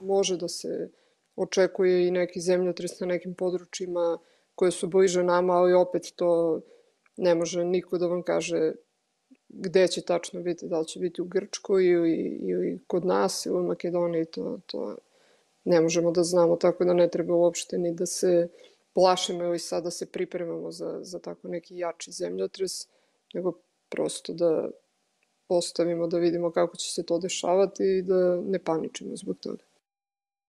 može da se očekuje i neki zemljotres na nekim područjima koje su bliže nama, ali opet to ne može niko da vam kaže gde će tačno biti, da li će biti u Grčkoj ili, ili kod nas ili u Makedoniji, to, to ne možemo da znamo, tako da ne treba uopšte ni da se plašimo ili sad da se pripremamo za, za tako neki jači zemljotres, nego prosto da postavimo, da vidimo kako će se to dešavati i da ne paničimo zbog toga.